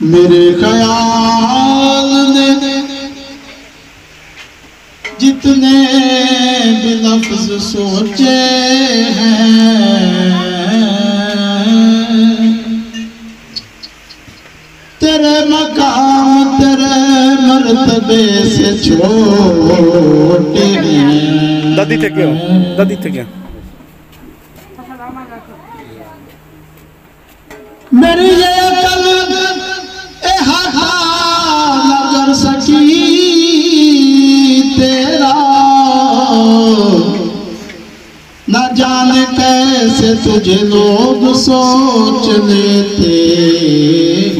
मेरे ख्याल ने जितने भी लफ्ज सोचे हैं तेरे मकाम तेरे मरतबे से छोटे दादी थे क्या? दादी थे क्या? मेरी ये न जाने कैसे तुझे लोग सोच लेते हैं